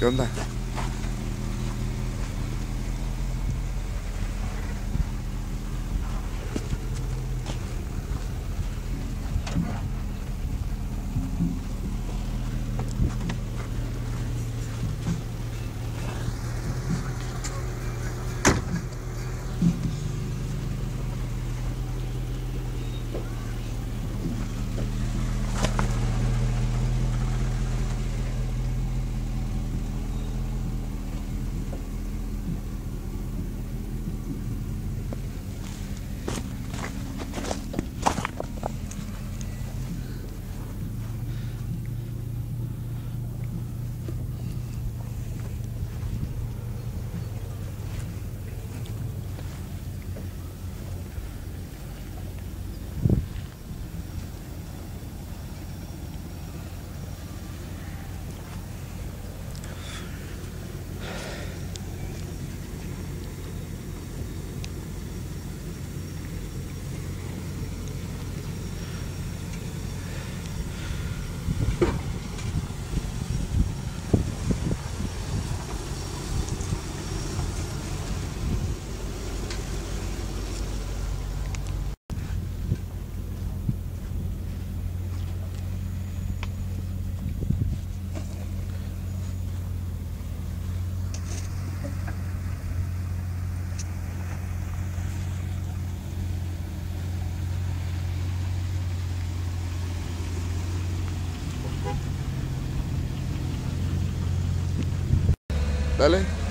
Gönder. Dale.